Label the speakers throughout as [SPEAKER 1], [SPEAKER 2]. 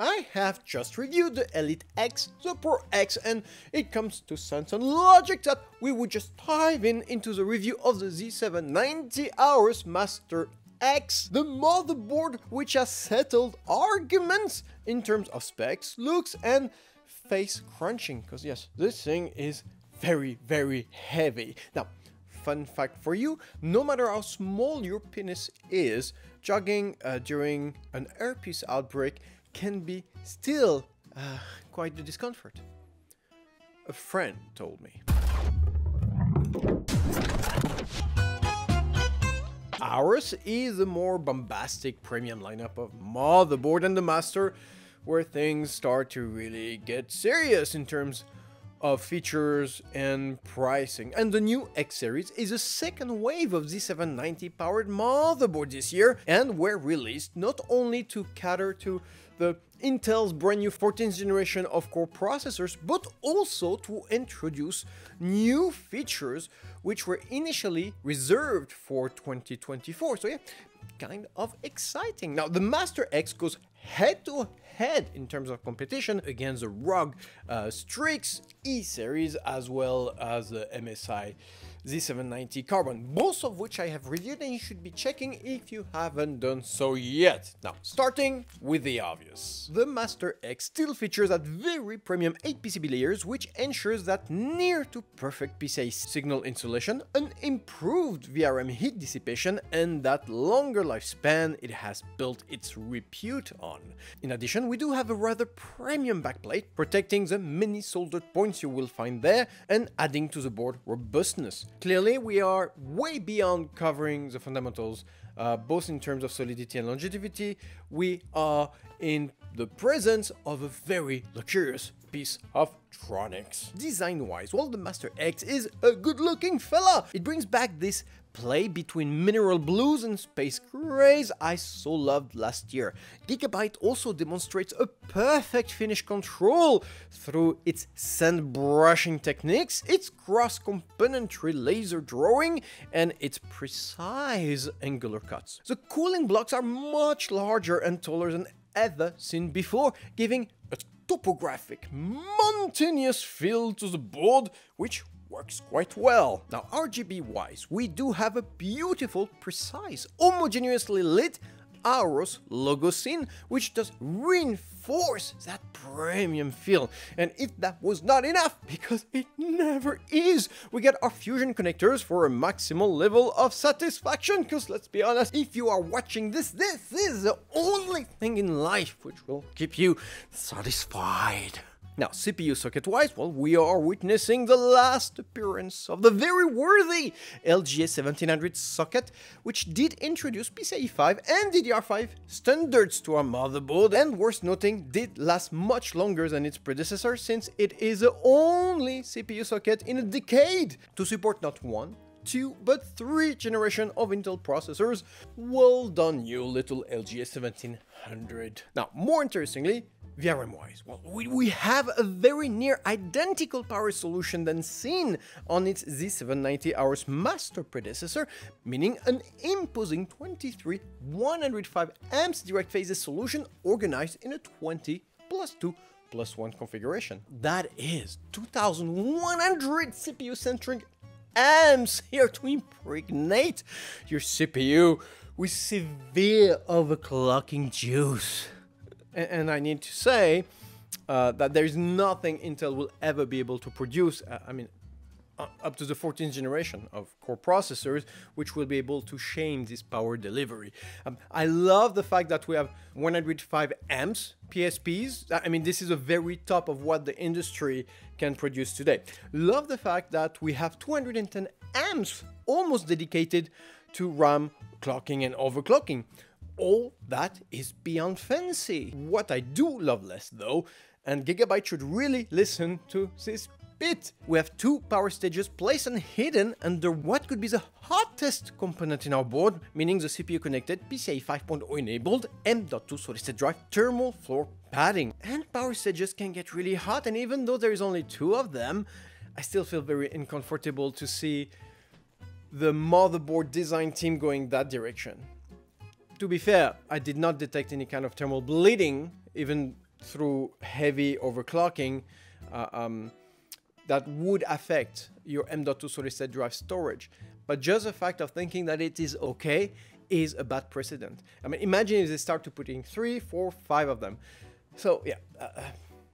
[SPEAKER 1] I have just reviewed the Elite X, the Pro X, and it comes to sense and logic that we would just dive in into the review of the Z790 Aorus Master X, the motherboard which has settled arguments in terms of specs, looks, and face crunching. Because yes, this thing is very, very heavy. Now, fun fact for you, no matter how small your penis is, jogging uh, during an herpes outbreak can be still uh, quite the discomfort. A friend told me. Aorus is a more bombastic premium lineup of motherboard and the Master, where things start to really get serious in terms of features and pricing. And the new X series is a second wave of Z790 powered motherboard this year and were released not only to cater to the Intel's brand new 14th generation of core processors, but also to introduce new features which were initially reserved for 2024. So yeah, kind of exciting. Now the Master X goes head to head in terms of competition against the ROG uh, Strix E-series as well as the MSI Z790 Carbon, both of which I have reviewed and you should be checking if you haven't done so yet. Now, starting with the obvious. The Master X still features that very premium 8 PCB layers which ensures that near to perfect PCI signal insulation, an improved VRM heat dissipation and that longer lifespan it has built its repute on. In addition, we do have a rather premium backplate protecting the many soldered points you will find there and adding to the board robustness. Clearly, we are way beyond covering the fundamentals, uh, both in terms of solidity and longevity. We are in the presence of a very luxurious piece of tronics. Design-wise, well, the Master X is a good-looking fella. It brings back this play between mineral blues and space grays I so loved last year. Gigabyte also demonstrates a perfect finish control through its sand brushing techniques, its cross-componentry laser drawing, and its precise angular cuts. The cooling blocks are much larger and taller than ever seen before, giving a topographic, mountainous feel to the board, which works quite well. Now RGB wise, we do have a beautiful, precise, homogeneously lit Aorus logo scene, which does reinforce that premium feel. And if that was not enough, because it never is, we get our fusion connectors for a maximal level of satisfaction, because let's be honest, if you are watching this, this is the only thing in life which will keep you satisfied. Now, CPU socket-wise, well, we are witnessing the last appearance of the very worthy LGA 1700 socket, which did introduce PCIe 5 and DDR5 standards to our motherboard, and worth noting, did last much longer than its predecessor since it is the only CPU socket in a decade to support not one, two, but three generation of Intel processors. Well done, you little LGA 1700. Now, more interestingly, VRM-wise, well, we, we have a very near identical power solution than seen on its Z790 Aorus master predecessor, meaning an imposing 23 105 amps direct phases solution organized in a 20 plus 2 plus 1 configuration. That is 2100 CPU-centric amps here to impregnate your CPU with severe overclocking juice and, I need to say uh, that there is nothing Intel will ever be able to produce. Uh, I mean, uh, up to the 14th generation of core processors, which will be able to shame this power delivery. Um, I love the fact that we have 105 amps PSPs. I mean, this is a very top of what the industry can produce today. Love the fact that we have 210 amps almost dedicated to RAM clocking and overclocking all that is beyond fancy. What I do love less though, and Gigabyte should really listen to this bit. We have two power stages placed and hidden under what could be the hottest component in our board, meaning the CPU connected PCIe 5.0 enabled M.2 solid state drive thermal floor padding. And power stages can get really hot and even though there is only two of them, I still feel very uncomfortable to see the motherboard design team going that direction. To be fair, I did not detect any kind of thermal bleeding, even through heavy overclocking, uh, um, that would affect your M.2 solid state drive storage. But just the fact of thinking that it is okay is a bad precedent. I mean, imagine if they start to putting three, four, five of them. So yeah, uh, uh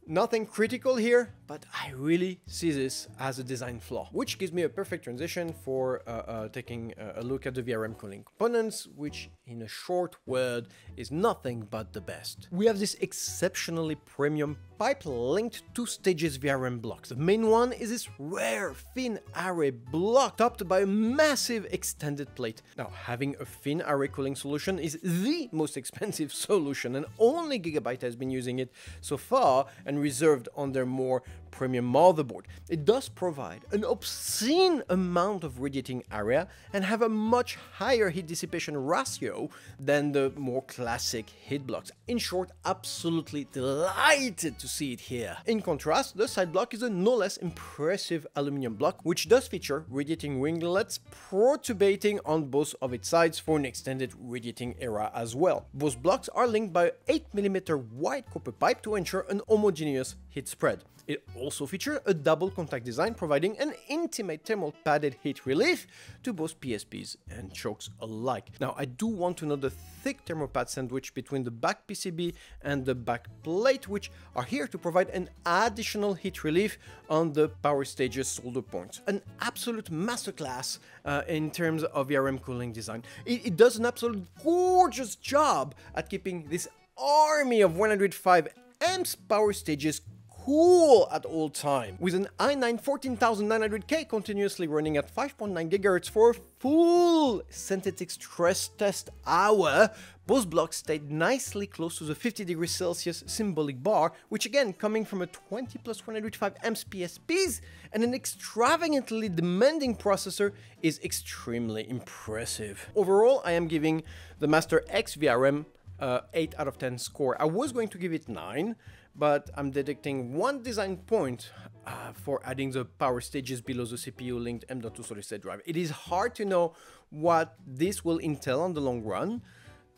[SPEAKER 1] Nothing critical here, but I really see this as a design flaw, which gives me a perfect transition for uh, uh, taking a look at the VRM cooling components, which in a short word is nothing but the best. We have this exceptionally premium pipe linked two stages VRM blocks. The main one is this rare fin array block topped by a massive extended plate. Now, having a fin array cooling solution is the most expensive solution and only Gigabyte has been using it so far and reserved on their more premium motherboard. It does provide an obscene amount of radiating area and have a much higher heat dissipation ratio than the more classic heat blocks. In short, absolutely delighted to see it here. In contrast, the side block is a no less impressive aluminum block, which does feature radiating winglets protubating on both of its sides for an extended radiating era as well. Both blocks are linked by 8mm wide copper pipe to ensure an homogeneous heat spread. It also features a double contact design providing an intimate thermal padded heat relief to both PSPs and chokes alike. Now I do want to note the thick thermopad sandwich between the back PCB and the back plate which are here to provide an additional heat relief on the power stages solder points. An absolute masterclass uh, in terms of VRM cooling design. It, it does an absolute gorgeous job at keeping this army of 105 amps power stages cool at all time. With an i9 14900K continuously running at 5.9 GHz for a full synthetic stress test hour, both blocks stayed nicely close to the 50 degrees Celsius symbolic bar, which again, coming from a 20 plus 105 amps PSPs and an extravagantly demanding processor is extremely impressive. Overall, I am giving the Master X VRM uh, 8 out of 10 score. I was going to give it 9, but I'm detecting one design point uh, for adding the power stages below the CPU linked M.2 solid state drive. It is hard to know what this will entail on the long run,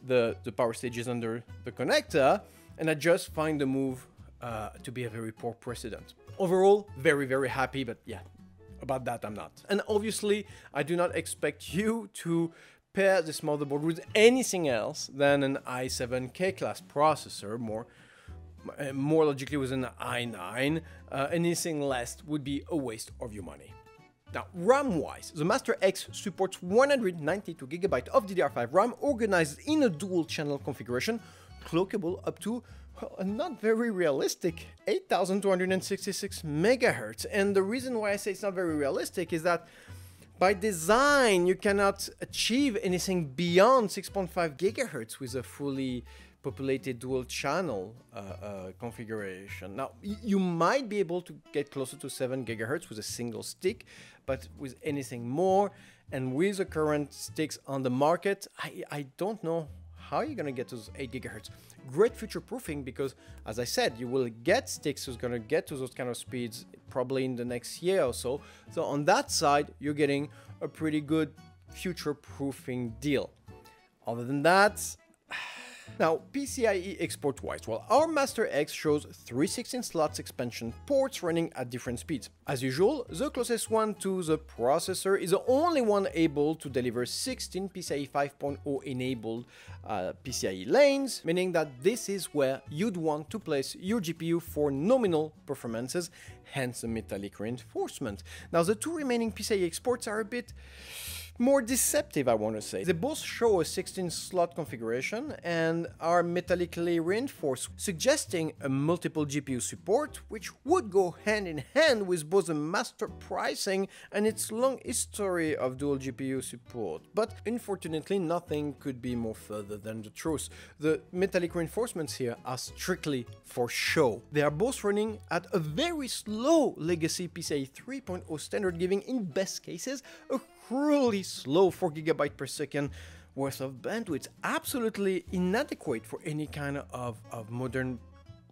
[SPEAKER 1] the, the power stages under the connector, and I just find the move uh, to be a very poor precedent. Overall, very, very happy, but yeah, about that I'm not. And obviously, I do not expect you to pair this motherboard with anything else than an i7 K-class processor, more uh, more logically with an i9, uh, anything less would be a waste of your money. Now, RAM-wise, the Master X supports 192GB of DDR5 RAM organized in a dual-channel configuration, clockable up to well, a not very realistic 8266 MHz. And the reason why I say it's not very realistic is that by design, you cannot achieve anything beyond 6.5 gigahertz with a fully populated dual channel uh, uh, configuration. Now, you might be able to get closer to 7 gigahertz with a single stick, but with anything more and with the current sticks on the market, I, I don't know how you're gonna get to those 8 gigahertz. Great future proofing because, as I said, you will get sticks who's gonna get to those kind of speeds probably in the next year or so. So on that side, you're getting a pretty good future proofing deal. Other than that, now, PCIe export-wise, well, our Master X shows 316 slots expansion ports running at different speeds. As usual, the closest one to the processor is the only one able to deliver 16 PCIe 5.0 enabled uh, PCIe lanes, meaning that this is where you'd want to place your GPU for nominal performances, hence the metallic reinforcement. Now, the two remaining PCIe exports are a bit more deceptive, I want to say. They both show a 16 slot configuration and are metallically reinforced, suggesting a multiple GPU support, which would go hand in hand with both the master pricing and its long history of dual GPU support. But unfortunately, nothing could be more further than the truth. The metallic reinforcements here are strictly for show. They are both running at a very slow legacy PCIe 3.0 standard, giving in best cases a cruelly slow 4 gigabyte per second worth of bandwidth, absolutely inadequate for any kind of, of modern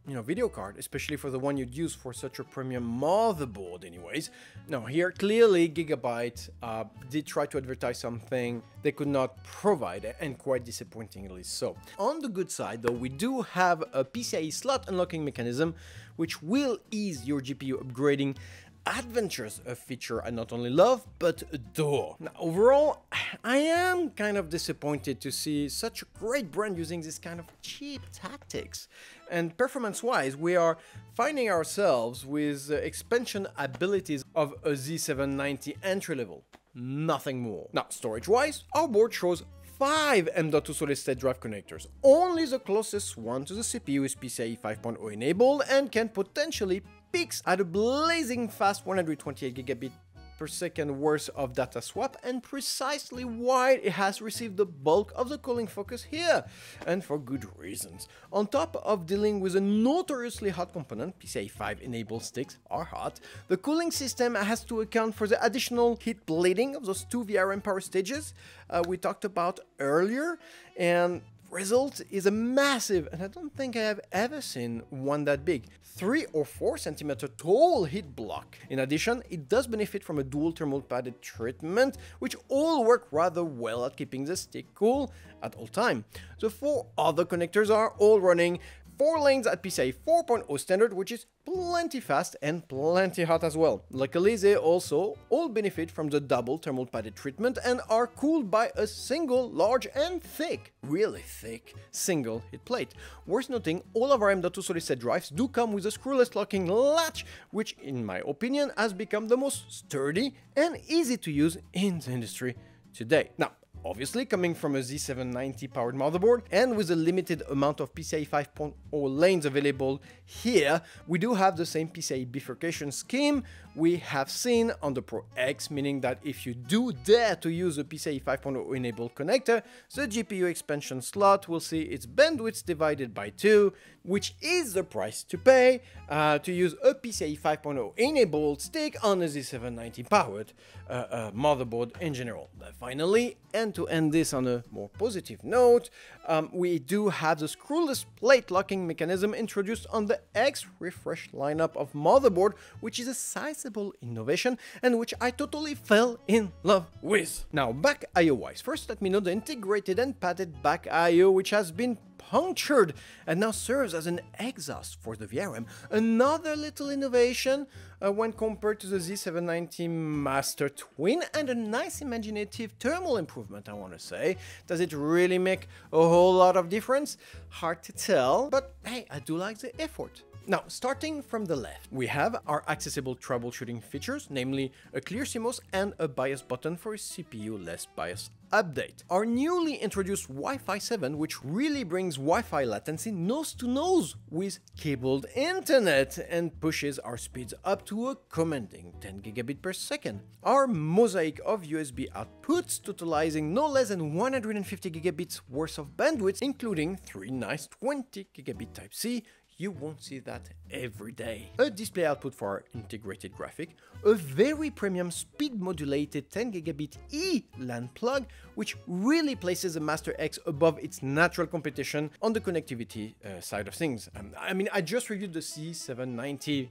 [SPEAKER 1] you know, video card, especially for the one you'd use for such a premium motherboard anyways. Now here, clearly Gigabyte uh, did try to advertise something they could not provide, and quite disappointingly so. On the good side though, we do have a PCIe slot unlocking mechanism, which will ease your GPU upgrading adventures, a feature I not only love, but adore. Now, overall, I am kind of disappointed to see such a great brand using this kind of cheap tactics. And performance-wise, we are finding ourselves with expansion abilities of a Z790 entry level. Nothing more. Now, storage-wise, our board shows 5 M.2 solid-state drive connectors. Only the closest one to the CPU is PCIe 5.0 enabled and can potentially peaks at a blazing fast 128 gigabit per second worth of data swap and precisely why it has received the bulk of the cooling focus here, and for good reasons. On top of dealing with a notoriously hot component, PCIe 5 enabled sticks are hot, the cooling system has to account for the additional heat bleeding of those two VRM power stages uh, we talked about earlier, and result is a massive, and I don't think I have ever seen one that big, 3 or 4 centimeter tall heat block. In addition, it does benefit from a dual thermal padded treatment, which all work rather well at keeping the stick cool at all time. The four other connectors are all running 4 lanes at PCIe 4.0 standard, which is plenty fast and plenty hot as well. Luckily, they also all benefit from the double thermal padded treatment and are cooled by a single large and thick, really thick, single heat plate. Worth noting, all of our M.2 solid state drives do come with a screwless locking latch, which in my opinion has become the most sturdy and easy to use in the industry today. Now, Obviously, coming from a Z790 powered motherboard and with a limited amount of PCIe 5.0 lanes available here, we do have the same PCIe bifurcation scheme we have seen on the Pro X, meaning that if you do dare to use a PCIe 5.0 enabled connector, the GPU expansion slot will see its bandwidth divided by 2, which is the price to pay uh, to use a PCIe 5.0 enabled stick on a Z790 powered uh, uh, motherboard in general. Finally, and to end this on a more positive note, um, we do have the screwless plate locking mechanism introduced on the X refresh lineup of motherboard, which is a sizable innovation and which I totally fell in love with. Now, back IO wise, first let me know the integrated and padded back IO, which has been punctured and now serves as an exhaust for the VRM. Another little innovation uh, when compared to the Z790 Master Twin and a nice imaginative thermal improvement, I want to say. Does it really make a whole lot of difference? Hard to tell, but hey, I do like the effort. Now, starting from the left, we have our accessible troubleshooting features, namely a clear CMOS and a BIOS button for a CPU-less BIOS update. Our newly introduced Wi-Fi 7, which really brings Wi-Fi latency nose to nose with cabled internet and pushes our speeds up to a commanding 10 gigabit per second. Our mosaic of USB outputs, totalizing no less than 150 gigabits worth of bandwidth, including three nice 20 gigabit Type-C, you won't see that every day. A display output for our integrated graphic, a very premium speed modulated 10 gigabit E LAN plug, which really places the Master X above its natural competition on the connectivity uh, side of things. Um, I mean, I just reviewed the Z790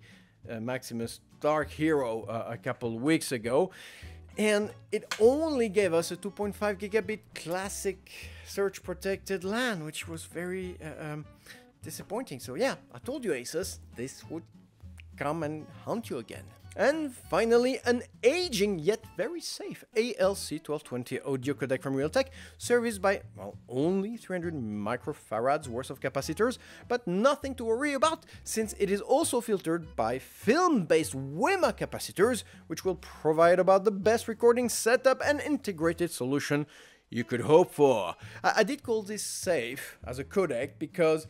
[SPEAKER 1] uh, Maximus Dark Hero uh, a couple weeks ago, and it only gave us a 2.5 gigabit classic surge protected LAN, which was very uh, um, disappointing. So yeah, I told you Asus, this would come and haunt you again. And finally, an aging yet very safe ALC1220 audio codec from Realtek, serviced by, well, only 300 microfarads worth of capacitors, but nothing to worry about since it is also filtered by film-based WIMA capacitors, which will provide about the best recording setup and integrated solution you could hope for. I, I did call this safe as a codec because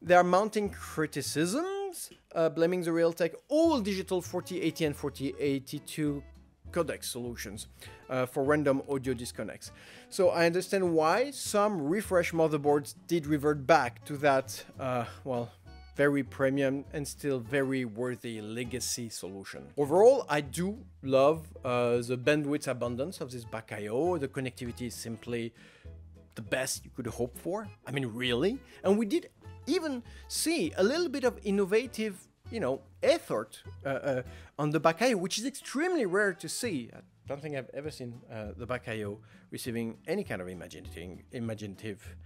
[SPEAKER 1] they are mounting criticisms, uh, blaming the Realtek all digital 4080 and 4082 codec solutions uh, for random audio disconnects. So I understand why some refresh motherboards did revert back to that, uh, well, very premium and still very worthy legacy solution. Overall, I do love uh, the bandwidth abundance of this back IO. The connectivity is simply the best you could hope for. I mean, really. And we did even see a little bit of innovative, you know, effort uh, uh, on the back IO, which is extremely rare to see. I don't think I've ever seen uh, the back IO receiving any kind of imaginative, imaginative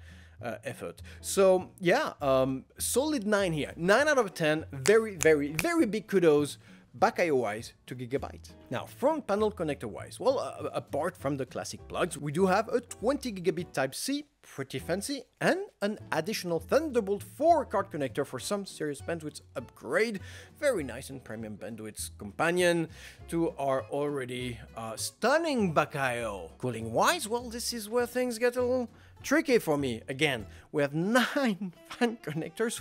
[SPEAKER 1] uh, effort. So yeah, um, solid 9 here. 9 out of 10. Very, very, very big kudos back IO wise to Gigabyte. Now, front panel connector wise, well, uh, apart from the classic plugs, we do have a 20 gigabit Type-C, pretty fancy, and an additional Thunderbolt 4 card connector for some serious bandwidth upgrade. Very nice and premium bandwidth companion to our already uh, stunning back IO. Cooling wise, well, this is where things get a little tricky for me. Again, we have nine fan connectors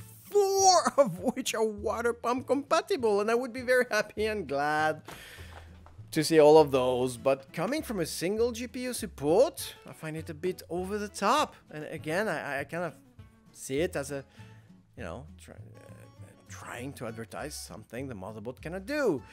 [SPEAKER 1] four of which are water pump compatible, and I would be very happy and glad to see all of those, but coming from a single GPU support, I find it a bit over the top. And again, I, I kind of see it as a, you know, try, uh, trying to advertise something the motherboard cannot do.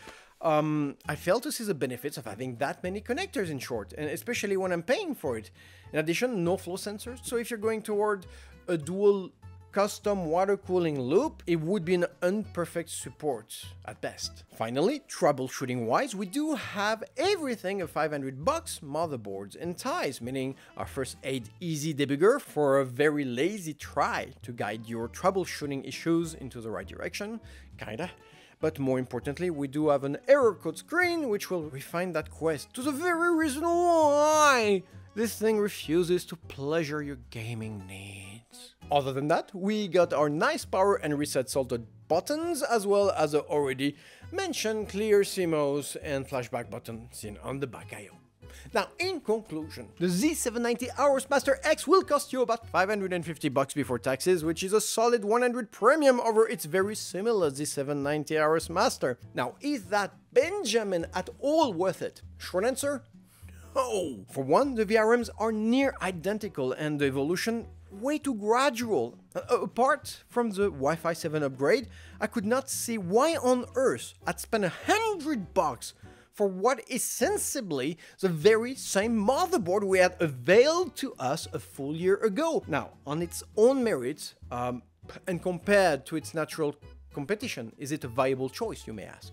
[SPEAKER 1] Um, I fail to see the benefits of having that many connectors in short, and especially when I'm paying for it. In addition, no flow sensors, so if you're going toward a dual custom water cooling loop, it would be an unperfect support at best. Finally, troubleshooting wise, we do have everything of 500 bucks, motherboards and ties, meaning our first aid easy debugger for a very lazy try to guide your troubleshooting issues into the right direction, kinda. But more importantly, we do have an error code screen which will refine that quest to the very reason why this thing refuses to pleasure your gaming needs. Other than that, we got our nice power and reset salted buttons, as well as the already mentioned clear CMOS and flashback button seen on the back IO. Now, in conclusion, the Z790 Aorus Master X will cost you about 550 bucks before taxes, which is a solid 100 premium over its very similar Z790 Aorus Master. Now, is that Benjamin at all worth it? Short answer, no. For one, the VRMs are near identical and the evolution way too gradual. Uh, apart from the Wi-Fi 7 upgrade, I could not see why on earth I'd spend a hundred bucks for what is sensibly the very same motherboard we had availed to us a full year ago. Now, on its own merits, um, and compared to its natural competition, is it a viable choice, you may ask?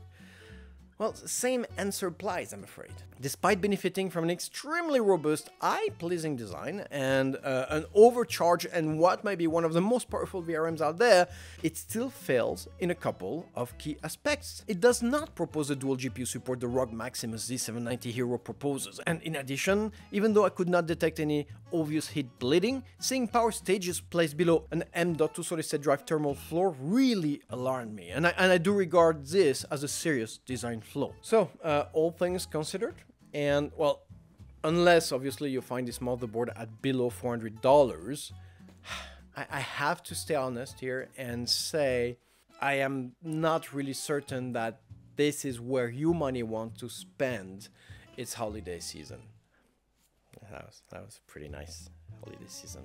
[SPEAKER 1] Well, same answer applies, I'm afraid. Despite benefiting from an extremely robust, eye-pleasing design and uh, an overcharge and what might be one of the most powerful VRMs out there, it still fails in a couple of key aspects. It does not propose a dual GPU support the ROG Maximus Z790 Hero proposes, and in addition, even though I could not detect any obvious heat bleeding, seeing power stages placed below an M.2 solid-state drive thermal floor really alarmed me, and I, and I do regard this as a serious design flaw. So, uh, all things considered, and well, unless obviously you find this motherboard at below $400, I, I have to stay honest here and say I am not really certain that this is where you money want to spend its holiday season that was that was pretty nice holiday season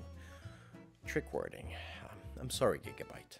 [SPEAKER 1] trick wording. Um, I'm sorry, Gigabyte.